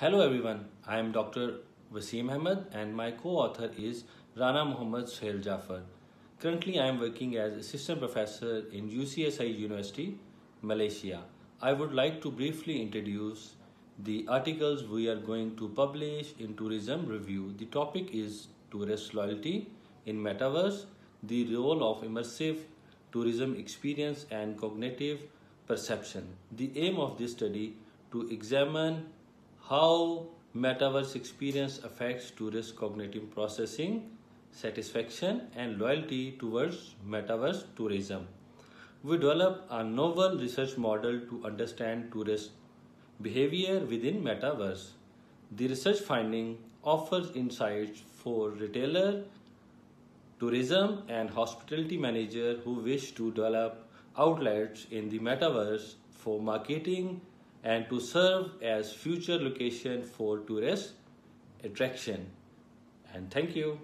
Hello everyone, I am Dr. Wasim Ahmed and my co-author is Rana Muhammad Suhail Jafar. Currently I am working as assistant professor in UCSI University, Malaysia. I would like to briefly introduce the articles we are going to publish in Tourism Review. The topic is Tourist Loyalty in Metaverse, the role of immersive tourism experience and cognitive perception. The aim of this study to examine how metaverse experience affects tourist cognitive processing, satisfaction and loyalty towards metaverse tourism. We develop a novel research model to understand tourist behavior within metaverse. The research finding offers insights for retailer, tourism and hospitality manager who wish to develop outlets in the metaverse for marketing and to serve as future location for tourist attraction. And thank you.